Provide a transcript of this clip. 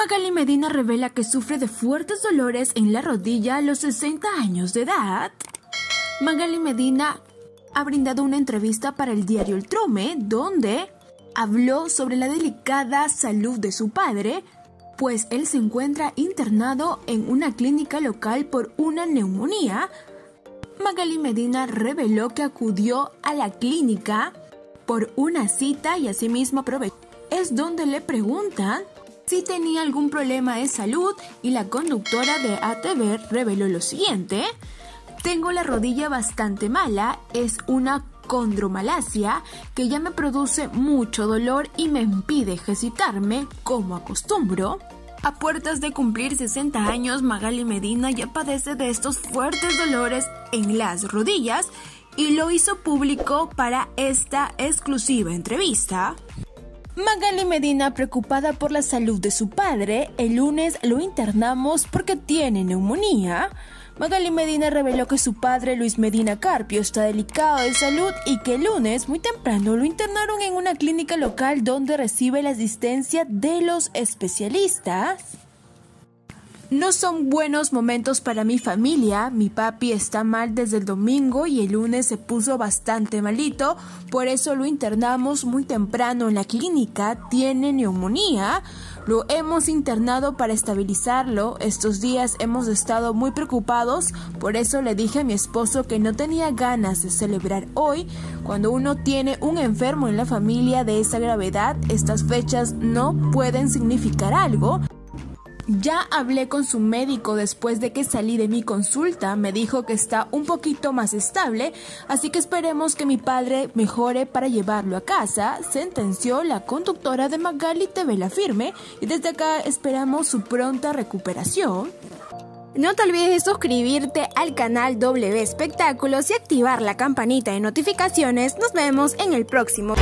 Magali Medina revela que sufre de fuertes dolores en la rodilla a los 60 años de edad. Magali Medina ha brindado una entrevista para el diario El Trome, donde habló sobre la delicada salud de su padre, pues él se encuentra internado en una clínica local por una neumonía. Magali Medina reveló que acudió a la clínica por una cita y asimismo aprovechó. Es donde le preguntan si tenía algún problema de salud y la conductora de ATV reveló lo siguiente. Tengo la rodilla bastante mala, es una condromalacia que ya me produce mucho dolor y me impide ejercitarme como acostumbro. A puertas de cumplir 60 años, Magali Medina ya padece de estos fuertes dolores en las rodillas y lo hizo público para esta exclusiva entrevista. Magali Medina, preocupada por la salud de su padre, el lunes lo internamos porque tiene neumonía. Magali Medina reveló que su padre Luis Medina Carpio está delicado de salud y que el lunes muy temprano lo internaron en una clínica local donde recibe la asistencia de los especialistas. No son buenos momentos para mi familia. Mi papi está mal desde el domingo y el lunes se puso bastante malito. Por eso lo internamos muy temprano en la clínica. Tiene neumonía. Lo hemos internado para estabilizarlo. Estos días hemos estado muy preocupados. Por eso le dije a mi esposo que no tenía ganas de celebrar hoy. Cuando uno tiene un enfermo en la familia de esa gravedad, estas fechas no pueden significar algo. Ya hablé con su médico después de que salí de mi consulta, me dijo que está un poquito más estable, así que esperemos que mi padre mejore para llevarlo a casa, sentenció la conductora de Magali TV La Firme y desde acá esperamos su pronta recuperación. No te olvides de suscribirte al canal W Espectáculos y activar la campanita de notificaciones. Nos vemos en el próximo.